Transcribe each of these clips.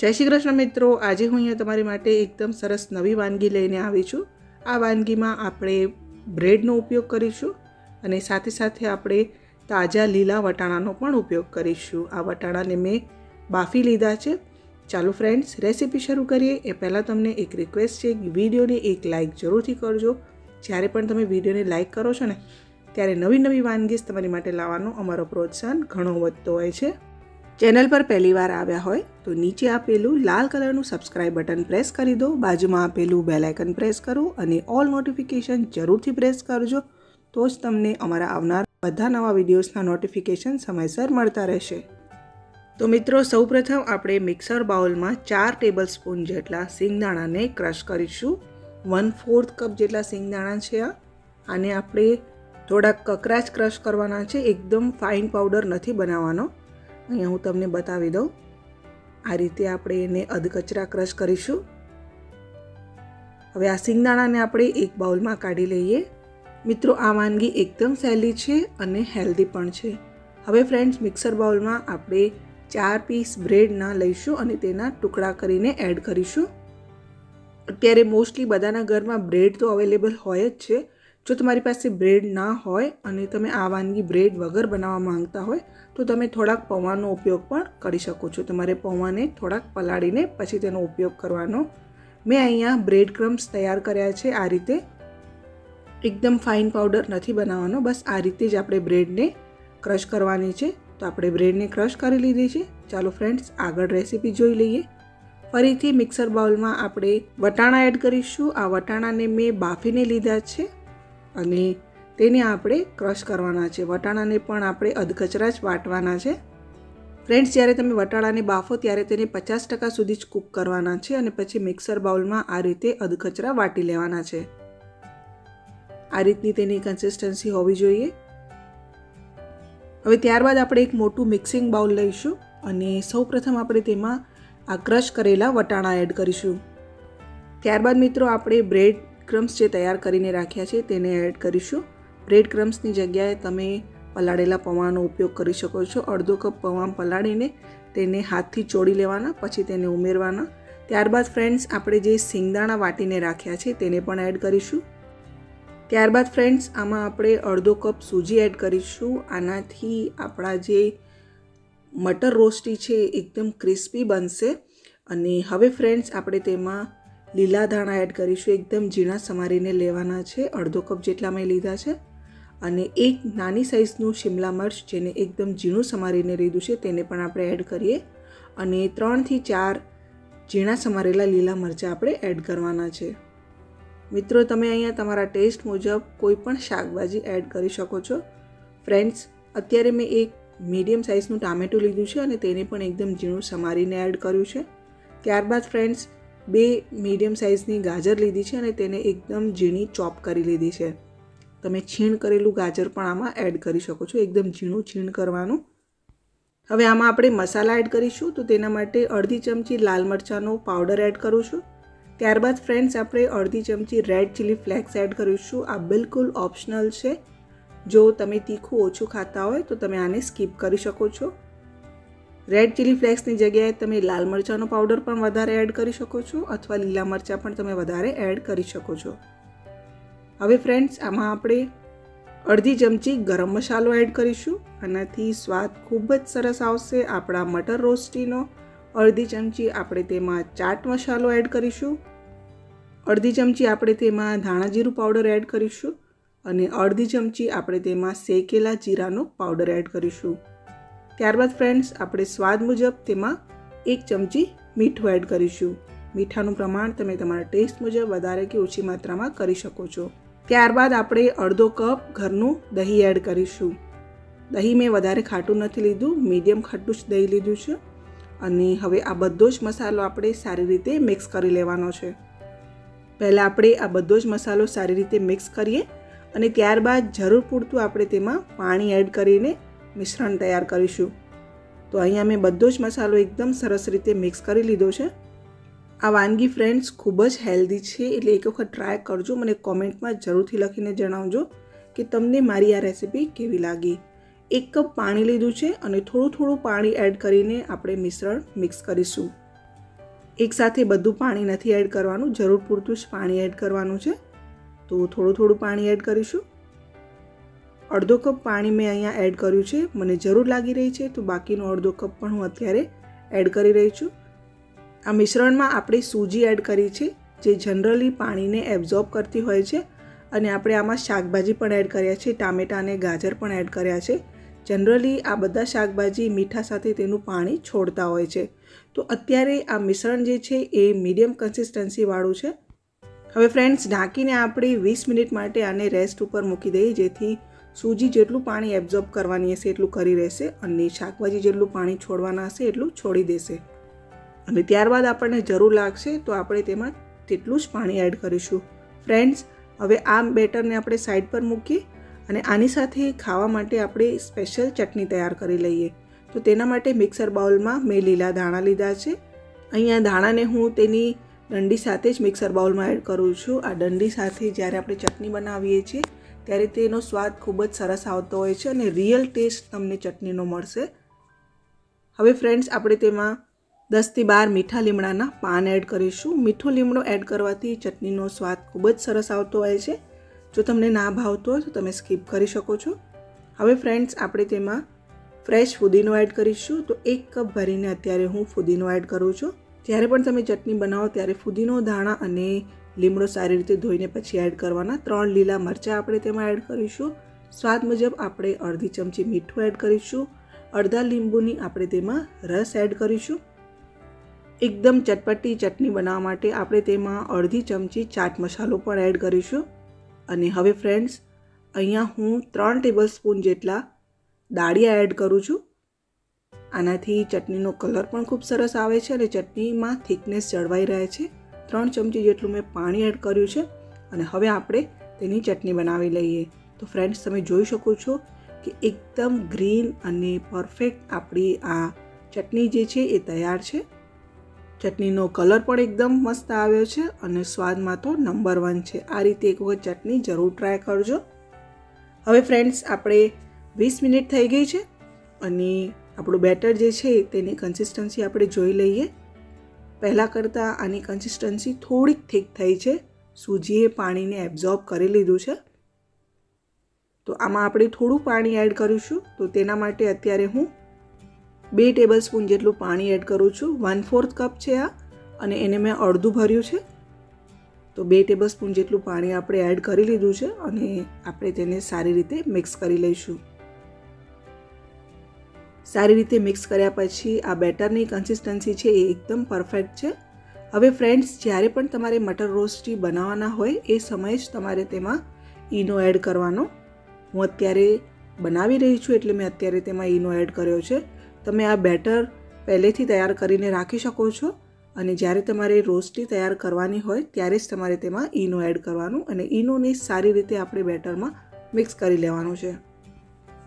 જય શ્રી કૃષ્ણ મિત્રો. આજે હું અહીંયા તમારી માટે એકદમ સરસ નવી વાનગી લઈને આવી છું. આ વાનગીમાં આપણે બ્રેડનો ઉપયોગ કરીશું અને સાથે સાથે આપણે તાજા લીલા વટાણાનો પણ ઉપયોગ કરીશું. આ વટાણાને મેં બાફી લીધા છે. ચાલો ફ્રેન્ડ્સ, રેસીપી શરૂ કરીએ. એ પહેલાં તમને એક રિક્વેસ્ટ છે વિડીયોને એક લાઇક જરૂરથી કરજો. જ્યારે પણ તમે વિડીયોને લાઇક કરો છો ને, ત્યારે નવી નવી વાનગીસ તમારી માટે લાવવાનો અમારો પ્રોત્સાહન ઘણો વધતો હોય છે. ચેનલ પર પહેલી વાર આવ્યા હોય તો નીચે આપેલું લાલ કલરનું સબસ્ક્રાઇબ બટન પ્રેસ કરી દો. બાજુમાં આપેલું બેલ પ્રેસ કરો અને ઓલ નોટિફિકેશન જરૂરથી પ્રેસ કરજો. તો જ તમને અમારા આવનાર બધા નવા વિડીયોઝના નોટિફિકેશન સમયસર મળતા રહેશે. તો મિત્રો, સૌપ્રથમ આપણે મિક્સર બાઉલમાં ચાર ટેબલ સ્પૂન જેટલા સિંગદાણાને ક્રશ કરીશું. વન ફોર્થ કપ જેટલા સિંગદાણા છે આ. આને આપણે થોડાક કકરા ક્રશ કરવાના છે. એકદમ ફાઇન પાવડર નથી બનાવવાનો. અહીંયા હું તમને બતાવી દઉં. આ રીતે આપણે એને અધકચરા ક્રશ કરીશું. હવે આ સિંગદાણાને આપણે એક બાઉલમાં કાઢી લઈએ. મિત્રો, આ વાનગી એકદમ સહેલી છે અને હેલ્ધી પણ છે. હવે ફ્રેન્ડ્સ, મિક્સર બાઉલમાં આપણે ચાર પીસ બ્રેડના લઈશું અને તેના ટુકડા કરીને એડ કરીશું. અત્યારે મોસ્ટલી બધાના ઘરમાં બ્રેડ તો અવેલેબલ હોય જ છે જો તમારી પાસે બ્રેડ ના હોય અને તમે આ વાનગી બ્રેડ વગર બનાવવા માંગતા હોય, તો તમે થોડાક પૌવાનો ઉપયોગ પણ કરી શકો છો. તમારે પૌવાને થોડાક પલાળીને પછી તેનો ઉપયોગ કરવાનો. મેં અહીંયા બ્રેડ ક્રમ્સ તૈયાર કર્યા છે. આ રીતે એકદમ ફાઇન પાવડર નથી બનાવવાનો. બસ આ રીતે જ આપણે બ્રેડને ક્રશ કરવાની છે. તો આપણે બ્રેડને ક્રશ કરી લીધી છે. ચાલો ફ્રેન્ડ્સ, આગળ રેસીપી જોઈ લઈએ. ફરીથી મિક્સર બાઉલમાં આપણે વટાણા એડ કરીશું. આ વટાણાને મેં બાફીને લીધા છે. અને તેને આપણે ક્રશ કરવાના છે. વટાણાને પણ આપણે અધકચરા જ વાટવાના છે. ફ્રેન્ડ્સ, જ્યારે તમે વટાણાને બાફો, ત્યારે તેને પચાસ ટકા સુધી જ કૂક કરવાના છે અને પછી મિક્સર બાઉલમાં આ રીતે અધકચરા વાટી લેવાના છે. આ રીતની તેની કન્સિસ્ટન્સી હોવી જોઈએ. હવે ત્યારબાદ આપણે એક મોટું મિક્સિંગ બાઉલ લઈશું અને સૌપ્રથમ આપણે તેમાં આ ક્રશ કરેલા વટાણા એડ કરીશું. ત્યારબાદ મિત્રો, આપણે બ્રેડ ક્રમ્સ જે તૈયાર કરીને રાખ્યા છે તેને એડ કરીશું. બ્રેડ ક્રમ્સની જગ્યાએ તમે પલાળેલા પૌવાનો ઉપયોગ કરી શકો છો. અડધો કપ પૌવા પલાળીને તેને હાથથી ચોડી લેવાના, પછી તેને ઉમેરવાના. ત્યારબાદ ફ્રેન્ડ્સ આપણે જે સિંગદાણા વાટીને રાખ્યા છે તેને પણ એડ કરીશું. ત્યારબાદ ફ્રેન્ડ્સ આમાં આપણે અડધો કપ સૂજી એડ કરીશું. આનાથી આપણા જે મટર રોસ્ટી છે એકદમ ક્રિસ્પી બનશે. અને હવે ફ્રેન્ડ્સ આપણે તેમાં લીલા ધાણા એડ કરીશું. એકદમ ઝીણા સમારીને લેવાના છે. અડધો કપ જેટલા મેં લીધા છે. અને એક નાની સાઇઝનું શિમલા મર્ચ, જેને એકદમ ઝીણું સમારીને લીધું છે, તેને પણ આપણે એડ કરીએ. અને ત્રણથી ચાર ઝીણા સમારેલા લીલા મરચાં આપણે એડ કરવાના છે. મિત્રો, તમે અહીંયા તમારા ટેસ્ટ મુજબ કોઈ પણ શાકભાજી એડ કરી શકો છો. ફ્રેન્ડ્સ, અત્યારે મેં એક મીડિયમ સાઇઝનું ટામેટું લીધું છે અને તેને પણ એકદમ ઝીણું સમારીને એડ કર્યું છે. ત્યારબાદ, ફ્રેન્ડ્સ બે મીડિયમ સાઇઝની ગાજર લીધી છે અને તેને એકદમ ઝીણી ચોપ કરી લીધી છે. તમે છીણ કરેલું ગાજર પણ આમાં એડ કરી શકો છો, એકદમ ઝીણું છીણ કરવાનું. હવે આમાં આપણે મસાલા એડ કરીશું, તો તેના માટે અડધી ચમચી લાલ મરચાંનો પાવડર એડ કરું છું. ત્યારબાદ ફ્રેન્ડ્સ આપણે અડધી ચમચી રેડ ચીલી ફ્લેક્સ એડ કરીશું. આ બિલકુલ ઓપ્શનલ છે. જો તમે તીખું ઓછું ખાતા હોય, તો તમે આને સ્કીપ કરી શકો છો. રેડ ચીલી ફ્લેક્સની જગ્યાએ તમે લાલ મરચાંનો પાવડર પણ વધારે એડ કરી શકો છો અથવા લીલા મરચાં પણ તમે વધારે એડ કરી શકો છો. હવે ફ્રેન્ડ્સ આમાં આપણે અડધી ચમચી ગરમ મસાલો એડ કરીશું. આનાથી સ્વાદ ખૂબ જ સરસ આવશે. આપણા મટર રોસ્ટીનો અડધી ચમચી આપણે તેમાં ચાટ મસાલો એડ કરીશું. અડધી ચમચી આપણે તેમાં ધાણા જીરું પાવડર એડ કરીશું. અને અડધી ચમચી આપણે તેમાં શેકેલા જીરાનો પાવડર એડ કરીશું. ત્યારબાદ ફ્રેન્ડ્સ આપણે સ્વાદ મુજબ તેમાં એક ચમચી મીઠું એડ કરીશું. મીઠાનું પ્રમાણ તમે તમારા ટેસ્ટ મુજબ વધારે કે ઓછી માત્રામાં કરી શકો છો. ત્યારબાદ આપણે અડધો કપ ઘરનું દહીં એડ કરીશું. દહીં મેં વધારે ખાટું નથી લીધું મીડિયમ ખાટું જ દહીં લીધું છે. અને હવે આ બધો જ મસાલો આપણે સારી રીતે મિક્સ કરી લેવાનો છે. પહેલાં આપણે આ બધો જ મસાલો સારી રીતે મિક્સ કરીએ અને ત્યારબાદ જરૂર પૂરતું આપણે તેમાં પાણી એડ કરીને મિશ્રણ તૈયાર કરીશું. તો અહીંયા મેં બધો જ મસાલો એકદમ સરસ રીતે મિક્સ કરી લીધો છે. આ વાનગી ફ્રેન્ડ્સ ખૂબ જ હેલ્ધી છે, એટલે એક વખત ટ્રાય કરજો, મને કોમેન્ટમાં જરૂરથી લખીને જણાવજો કે તમને મારી આ રેસીપી કેવી લાગી. એક કપ પાણી લીધું છે અને થોડું થોડું પાણી એડ કરીને આપણે મિશ્રણ મિક્સ કરીશું. એકસાથે બધું પાણી નથી એડ કરવાનું, જરૂર પૂરતું જ પાણી એડ કરવાનું છે. તો થોડું થોડું પાણી એડ કરીશું. અડધો કપ પાણી મેં અહીંયા એડ કર્યું છે. મને જરૂર લાગી રહી છે તો બાકીનો અડધો કપ પણ હું અત્યારે એડ કરી રહી છું. આ મિશ્રણમાં આપણે સૂજી એડ કરી છે, જે જનરલી પાણીને એબ્ઝોર્બ કરતી હોય છે અને આપણે આમાં શાકભાજી પણ એડ કર્યા છે, ટામેટાં અને ગાજર પણ એડ કર્યા છે. જનરલી આ બધા શાકભાજી મીઠા સાથે તેનું પાણી છોડતા હોય છે. તો અત્યારે આ મિશ્રણ જે છે એ મીડિયમ કન્સિસ્ટન્સીવાળું છે. હવે ફ્રેન્ડ્સ ઢાંકીને આપણે વીસ મિનિટ માટે આને રેસ્ટ ઉપર મૂકી દઈએ, જેથી સૂજી જેટલું પાણી એબ્ઝોર્બ કરવાની હશે એટલું કરી રહેશે અને શાકભાજી જેટલું પાણી છોડવાના હશે એટલું છોડી દેશે. અને ત્યારબાદ આપણને જરૂર લાગશે તો આપણે તેમાં તેટલું જ પાણી એડ કરીશું. ફ્રેન્ડ્સ હવે આ બેટરને આપણે સાઈડ પર મૂકીએ અને આની સાથે ખાવા માટે આપણે સ્પેશિયલ ચટણી તૈયાર કરી લઈએ. તો તેના માટે મિક્સર બાઉલમાં મેં લીલા ધાણા લીધા છે. અહીંયા ધાણાને હું તેની દંડી સાથે જ મિક્સર બાઉલમાં એડ કરું છું. આ દંડી સાથે જ્યારે આપણે ચટણી બનાવીએ છીએ ત્યારે તેનો સ્વાદ ખૂબ જ સરસ આવતો હોય છે અને રિયલ ટેસ્ટ તમને ચટણીનો મળશે. હવે ફ્રેન્ડ્સ આપણે તેમાં દસથી બાર મીઠા લીમડાના પાન એડ કરીશું. મીઠો લીમડો એડ કરવાથી ચટણીનો સ્વાદ ખૂબ જ સરસ આવતો હોય છે. જો તમને ના ભાવતો હોય તો તમે સ્કીપ કરી શકો છો. હવે ફ્રેન્ડ્સ આપણે તેમાં ફ્રેશ ફુદીનો એડ કરીશું. તો એક કપ ભરીને અત્યારે હું ફુદીનો એડ કરું છું. જ્યારે પણ તમે ચટણી બનાવો ત્યારે ફુદીનો, ધાણા અને લીમડો સારી રીતે ધોઈને પછી એડ કરવાના. ત્રણ લીલા મરચાં આપણે તેમાં એડ કરીશું. સ્વાદ મુજબ આપણે અડધી ચમચી મીઠું એડ કરીશું. અડધા લીંબુની આપણે તેમાં રસ એડ કરીશું. એકદમ ચટપટી ચટણી બનાવવા માટે આપણે તેમાં અડધી ચમચી ચાટ મસાલો પણ એડ કરીશું. અને હવે ફ્રેન્ડ્સ અહીંયા હું ત્રણ ટેબલ સ્પૂન જેટલા દાળિયા એડ કરું છું. આનાથી ચટણીનો કલર પણ ખૂબ સરસ આવે છે અને ચટણીમાં થિકનેસ જળવાઈ રહે છે. ત્રણ ચમચી જેટલું મેં પાણી એડ કર્યું છે અને હવે આપણે તેની ચટણી બનાવી લઈએ. તો ફ્રેન્ડ્સ તમે જોઈ શકો છો કે એકદમ ગ્રીન અને પરફેક્ટ આપણી આ ચટણી જે છે એ તૈયાર છે. ચટણીનો કલર પણ એકદમ મસ્ત આવ્યો છે અને સ્વાદમાં તો નંબર વન છે. આ રીતે એક વખત ચટણી જરૂર ટ્રાય કરજો. હવે ફ્રેન્ડ્સ આપણે વીસ મિનિટ થઈ ગઈ છે અને આપણું બેટર જે છે તેની કન્સિસ્ટન્સી આપણે જોઈ લઈએ. પહેલાં કરતાં આની કન્સિસ્ટન્સી થોડીક થીક થઈ છે. સૂજીએ પાણીને એબ્ઝોર્બ કરી લીધું છે. તો આમાં આપણે થોડું પાણી એડ કરીશું. તો તેના માટે અત્યારે હું બે ટેબલ સ્પૂન જેટલું પાણી એડ કરું છું. વન ફોર્થ કપ છે આ અને એને મેં અડધું ભર્યું છે. તો બે ટેબલ સ્પૂન જેટલું પાણી આપણે એડ કરી લીધું છે અને આપણે તેને સારી રીતે મિક્સ કરી લઈશું. સારી રીતે મિક્સ કર્યા પછી આ બેટરની કન્સિસ્ટન્સી છે એ એકદમ પરફેક્ટ છે. હવે ફ્રેન્ડ્સ જ્યારે પણ તમારે મટર રોસ્ટી બનાવવાના હોય, એ સમયે જ તમારે તેમાં ઈનો એડ કરવાનો. હું અત્યારે બનાવી રહી છું એટલે મેં અત્યારે તેમાં ઈનો એડ કર્યો છે. તમે આ બેટર પહેલેથી તૈયાર કરીને રાખી શકો છો અને જ્યારે તમારે રોસ્ટી તૈયાર કરવાની હોય, ત્યારે જ તમારે તેમાં ઈનો એડ કરવાનું અને ઈનોને સારી રીતે આપણે બેટરમાં મિક્સ કરી લેવાનું છે.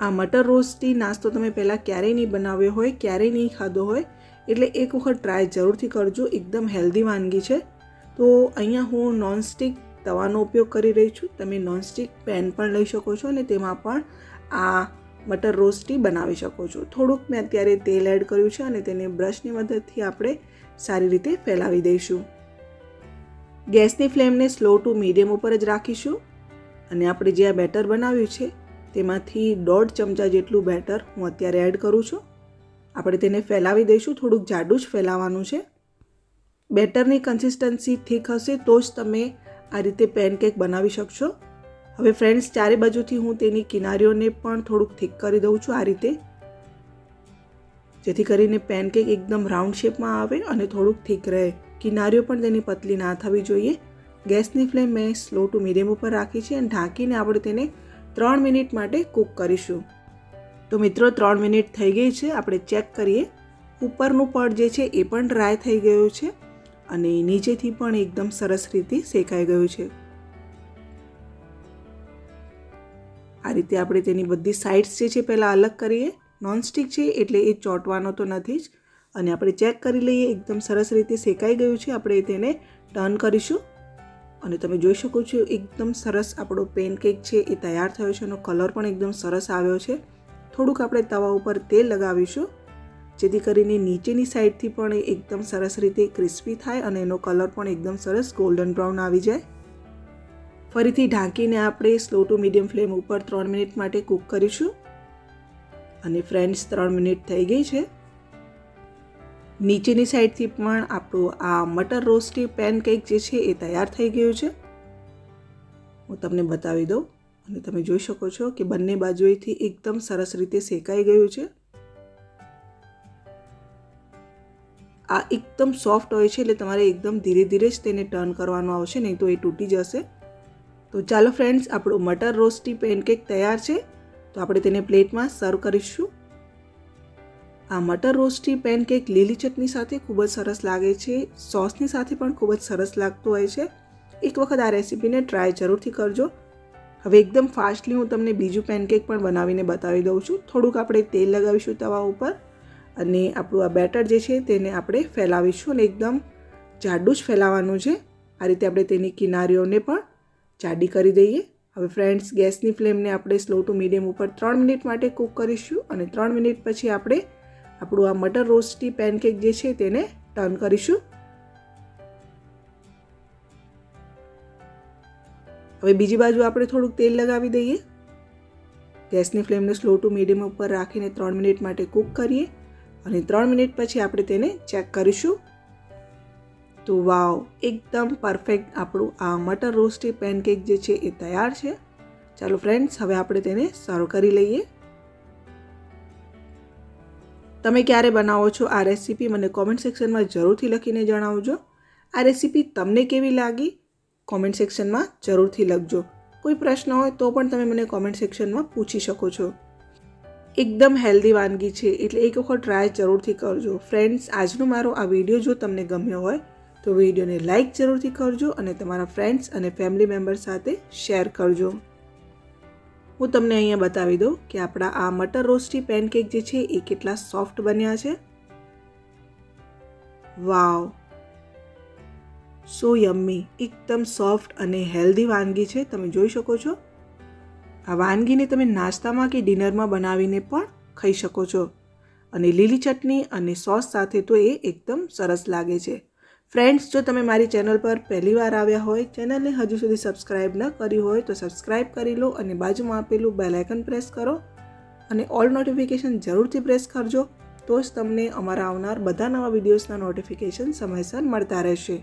આ મટર રોસ્ટી નાસ્તો તમે પહેલાં ક્યારેય નહીં બનાવ્યો હોય, ક્યારેય નહીં ખાધો હોય, એટલે એક વખત ટ્રાય જરૂરથી કરજો, એકદમ હેલ્ધી વાનગી છે. તો અહીંયા હું નોનસ્ટિક તવાનો ઉપયોગ કરી રહી છું. તમે નોનસ્ટિક પેન પણ લઈ શકો છો અને તેમાં પણ આ મટર રોસ્ટી બનાવી શકો છો. થોડુંક મેં અત્યારે તેલ એડ કર્યું છે અને તેને બ્રશની મદદથી આપણે સારી રીતે ફેલાવી દઈશું. ગેસની ફ્લેમને સ્લો ટુ મીડિયમ ઉપર જ રાખીશું. અને આપણે જે આ બેટર બનાવ્યું છે તેમાંથી દોઢ ચમચા જેટલું બેટર હું અત્યારે એડ કરું છું. આપણે તેને ફેલાવી દઈશું, થોડુંક જાડું જ ફેલાવાનું છે. બેટરની કન્સિસ્ટન્સી થીક હશે તો જ તમે આ રીતે પેનકેક બનાવી શકશો. હવે ફ્રેન્ડ્સ ચારે બાજુથી હું તેની કિનારીઓને પણ થોડુંક થીક કરી દઉં છું આ રીતે. જેથી કરીને પેનકેક એકદમ રાઉન્ડ શેપમાં આવે અને થોડુંક થીક રહે. કિનારીઓ પણ તેની પતલી ના થવી જોઈએ. ગેસની ફ્લેમ મેં સ્લો ટુ મીડિયમ ઉપર રાખી છે અને ઢાંકીને આપણે તેને ત્રણ મિનિટ માટે કૂક કરીશું. તો મિત્રો, ત્રણ મિનિટ થઈ ગઈ છે. આપણે ચેક કરીએ. ઉપરનું પડ જે છે એ પણ ડ્રાય થઈ ગયું છે અને નીચેથી પણ એકદમ સરસ રીતે શેકાઈ ગયું છે. આ રીતે આપણે તેની બધી સાઇડ્સ જે છે પહેલાં અલગ કરીએ. નોનસ્ટિક છે એટલે એ ચોંટવાનો તો નથી જ. અને આપણે ચેક કરી લઈએ, એકદમ સરસ રીતે શેકાઈ ગયું છે. આપણે તેને ટર્ન કરીશું. અને તમે જોઈ શકો છો, એકદમ સરસ આપણો પેનકેક છે, એ તૈયાર થયો છે એનો કલર પણ એકદમ સરસ આવ્યો છે. થોડુંક આપણે તવા ઉપર તેલ લગાવીશું, જેથી કરીને નીચેની સાઈડથી પણ એ એકદમ સરસ રીતે ક્રિસ્પી થાય અને એનો કલર પણ એકદમ સરસ ગોલ્ડન બ્રાઉન આવી જાય. ફરીથી ઢાંકીને આપણે સ્લો ટુ મીડિયમ ફ્લેમ ઉપર ત્રણ મિનિટ માટે કૂક કરીશું. અને ફ્રેન્ડ્સ ત્રણ મિનિટ થઈ ગઈ છે. નીચેની સાઈડથી પણ આપણું આ મટર રોસ્ટી પેનકેક જે છે એ તૈયાર થઈ ગયું છે. હું તમને બતાવી દઉં અને તમે જોઈ શકો છો કે બંને બાજુએથી એકદમ સરસ રીતે શેકાઈ ગયું છે. આ એકદમ સોફ્ટ હોય છે એટલે તમારે એકદમ ધીરે ધીરે જ તેને ટર્ન કરવાનું આવશે, નહીં તો એ તૂટી જશે. તો ચાલો ફ્રેન્ડ્સ, આપણું મટર રોસ્ટી પેનકેક તૈયાર છે. તો આપણે તેને પ્લેટમાં સર્વ કરીશું. આ મટર રોસ્ટી પેનકેક લીલી ચટણી સાથે ખૂબ જ સરસ લાગે છે. સોસની સાથે પણ ખૂબ જ સરસ લાગતું હોય છે. એક વખત આ રેસીપીને ટ્રાય જરૂરથી કરજો. હવે એકદમ ફાસ્ટલી હું તમને બીજું પેનકેક પણ બનાવીને બતાવી દઉં છું. થોડુંક આપણે તેલ લગાવીશું તવા ઉપર અને આપણું આ બેટર જે છે તેને આપણે ફેલાવીશું અને એકદમ જાડું જ ફેલાવાનું છે. આ રીતે આપણે તેની કિનારીઓને પણ જાડી કરી દઈએ. હવે ફ્રેન્ડ્સ ગેસની ફ્લેમને આપણે સ્લો ટુ મીડિયમ ઉપર ત્રણ મિનિટ માટે કૂક કરીશું અને ત્રણ મિનિટ પછી આપણે આપણું આ મટર રોસ્ટી પેનકેક જે છે તેને ટર્ન કરીશું. હવે બીજી બાજુ આપણે થોડુંક તેલ લગાવી દઈએ. ગેસની ફ્લેમને સ્લો ટુ મીડિયમ ઉપર રાખીને ત્રણ મિનિટ માટે કૂક કરીએ અને ત્રણ મિનિટ પછી આપણે તેને ચેક કરીશું. તો વાવ, એકદમ પરફેક્ટ આપણું આ મટર રોસ્ટી પેનકેક જે છે એ તૈયાર છે. ચાલો ફ્રેન્ડ્સ હવે આપણે તેને સર્વ કરી લઈએ. તમે ક્યારે બનાવો છો આ રેસીપી મને કોમેન્ટ સેક્શનમાં જરૂરથી લખીને જણાવજો. આ રેસીપી તમને કેવી લાગી? કોમેન્ટ સેક્શનમાં જરૂરથી લખજો. કોઈ પ્રશ્ન હોય તો પણ તમે મને કોમેન્ટ સેક્શનમાં પૂછી શકો છો. એકદમ હેલ્ધી વાનગી છે, એટલે એક વખત ટ્રાય જરૂરથી કરજો. ફ્રેન્ડ્સ આજનો મારો આ વીડિયો જો તમને ગમ્યો હોય, તો વિડીયોને લાઇક જરૂરથી કરજો અને તમારા ફ્રેન્ડ્સ અને ફેમિલી મેમ્બર સાથે શેર કરજો. હું તમને અહીંયા બતાવી દઉં કે આપણા આ મટર રોસ્ટી પેનકેક જે છે એ કેટલા સોફ્ટ બન્યા છે. વાવ. So yummy. એકદમ સોફ્ટ અને હેલ્ધી વાનગી છે. તમે જોઈ શકો છો. આ વાનગીને તમે નાસ્તામાં કે ડિનરમાં બનાવીને પણ ખાઈ શકો છો. અને લીલી ચટણી અને સોસ સાથે તો એ એકદમ સરસ લાગે છે. ફ્રેન્ડ્સ જો તમે મારી ચેનલ પર પહેલી વાર આવ્યા હોય ચેનલને હજુ સુધી સબસ્ક્રાઈબ ન કરી હોય, તો સબસ્ક્રાઈબ કરી લો અને બાજુમાં આપેલું બેલ પ્રેસ કરો અને ઓલ નોટિફિકેશન જરૂરથી પ્રેસ કરજો, તો જ તમને અમારા આવનાર બધા નવા વિડીયોઝના નોટિફિકેશન સમયસર મળતા રહેશે.